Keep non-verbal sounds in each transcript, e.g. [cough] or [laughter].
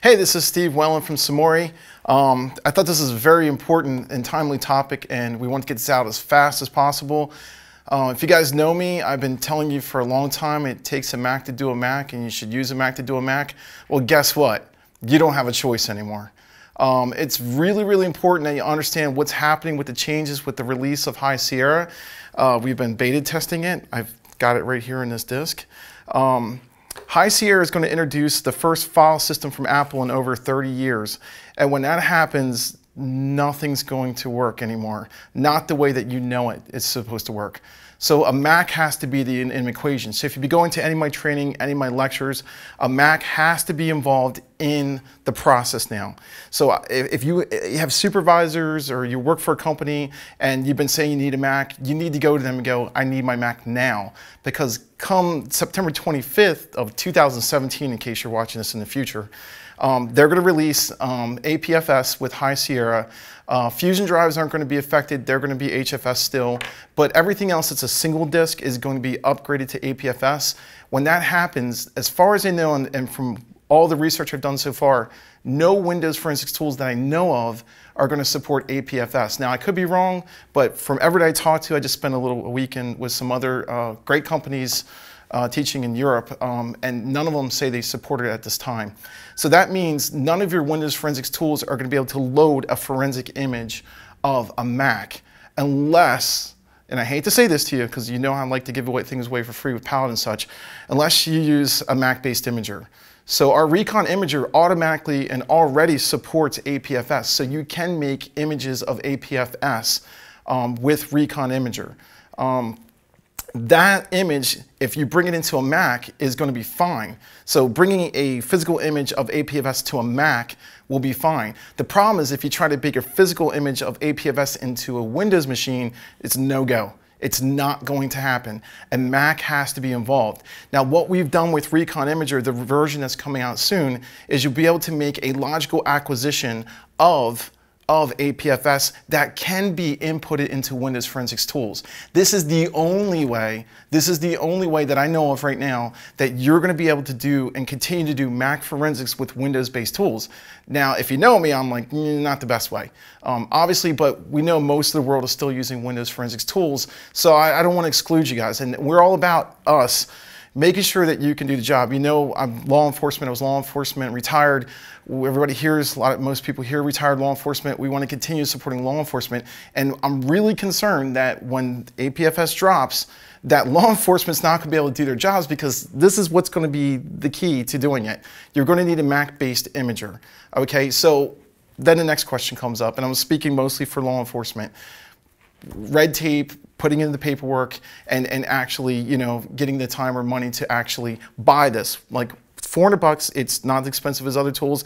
Hey, this is Steve Whalen from SUMURI. Um, I thought this is a very important and timely topic, and we want to get this out as fast as possible. Uh, if you guys know me, I've been telling you for a long time it takes a Mac to do a Mac, and you should use a Mac to do a Mac. Well, guess what? You don't have a choice anymore. Um, it's really, really important that you understand what's happening with the changes with the release of High Sierra. Uh, we've been beta testing it. I've got it right here in this disk. Um, High Sierra is going to introduce the first file system from Apple in over 30 years. And when that happens, nothing's going to work anymore. Not the way that you know it is supposed to work. So a Mac has to be the in, in equation. So if you be going to any of my training, any of my lectures, a Mac has to be involved in the process now. So uh, if you, you have supervisors or you work for a company and you've been saying you need a Mac, you need to go to them and go, I need my Mac now. Because come September 25th of 2017, in case you're watching this in the future, um, they're going to release um, APFS with High Sierra. Uh, fusion drives aren't going to be affected. They're going to be HFS still. But everything else that's a single disk is going to be upgraded to APFS. When that happens, as far as I know, and, and from all the research I've done so far, no Windows forensics tools that I know of are going to support APFS. Now, I could be wrong, but from everybody I talked to, I just spent a little a weekend with some other uh, great companies uh, teaching in Europe, um, and none of them say they support it at this time. So that means none of your Windows forensics tools are going to be able to load a forensic image of a Mac unless, and I hate to say this to you because you know I like to give away things away for free with Paladin and such, unless you use a Mac-based imager. So our Recon Imager automatically and already supports APFS. So you can make images of APFS um, with Recon Imager. Um, that image, if you bring it into a Mac, is going to be fine. So bringing a physical image of APFS to a Mac will be fine. The problem is if you try to bring a physical image of APFS into a Windows machine, it's no-go. It's not going to happen. And Mac has to be involved. Now, what we've done with Recon Imager, the version that's coming out soon, is you'll be able to make a logical acquisition of of APFS that can be inputted into Windows Forensics tools. This is the only way, this is the only way that I know of right now that you're gonna be able to do and continue to do Mac forensics with Windows-based tools. Now, if you know me, I'm like, mm, not the best way. Um, obviously, but we know most of the world is still using Windows forensics tools, so I, I don't wanna exclude you guys. And we're all about us making sure that you can do the job. You know, I'm law enforcement, I was law enforcement, retired. Everybody here is, a lot of, most people here retired law enforcement. We want to continue supporting law enforcement. And I'm really concerned that when APFS drops, that law enforcement's not going to be able to do their jobs because this is what's going to be the key to doing it. You're going to need a Mac-based imager. Okay, so then the next question comes up, and I'm speaking mostly for law enforcement. Red tape, putting in the paperwork and, and actually, you know, getting the time or money to actually buy this. Like 400 bucks, it's not as expensive as other tools.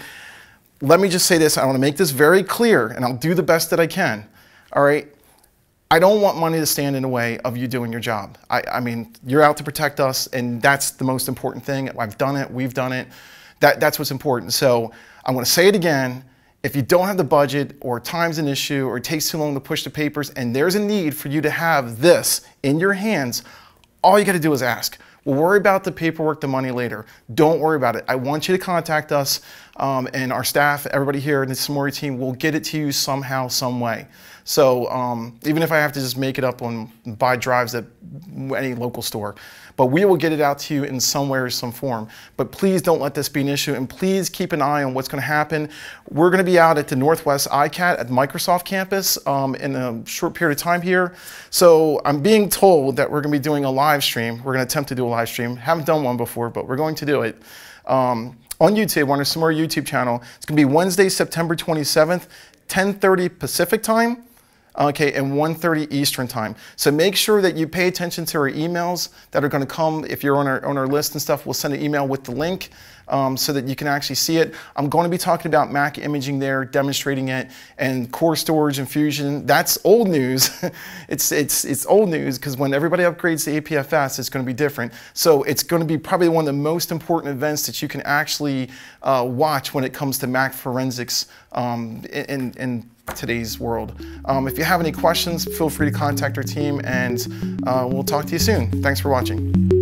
Let me just say this, I want to make this very clear and I'll do the best that I can. All right. I don't want money to stand in the way of you doing your job. I, I mean, you're out to protect us and that's the most important thing. I've done it, we've done it. That, that's what's important. So I want to say it again if you don't have the budget or time's an issue or it takes too long to push the papers and there's a need for you to have this in your hands, all you got to do is ask. We'll worry about the paperwork, the money later. Don't worry about it. I want you to contact us um, and our staff, everybody here in the SUMURI team will get it to you somehow, some way. So um, even if I have to just make it up and buy drives at any local store, but we will get it out to you in some way or some form. But please don't let this be an issue and please keep an eye on what's going to happen. We're going to be out at the Northwest ICAC at Microsoft campus um, in a short period of time here. So I'm being told that we're going to be doing a live stream. We're going to attempt to do a live stream. Haven't done one before, but we're going to do it. Um, on YouTube, on our SUMURI YouTube channel. It's going to be Wednesday, September 27th, 10.30 Pacific time okay, and 1.30 Eastern time. So make sure that you pay attention to our emails that are going to come. If you're on our, on our list and stuff, we'll send an email with the link um, so that you can actually see it. I'm going to be talking about Mac imaging there, demonstrating it, and core storage and fusion. That's old news. [laughs] it's, it's, it's old news because when everybody upgrades to APFS, it's going to be different. So it's going to be probably one of the most important events that you can actually uh, watch when it comes to Mac forensics um, in, in today's world. Um, if you have any questions, feel free to contact our team and uh, we'll talk to you soon. Thanks for watching.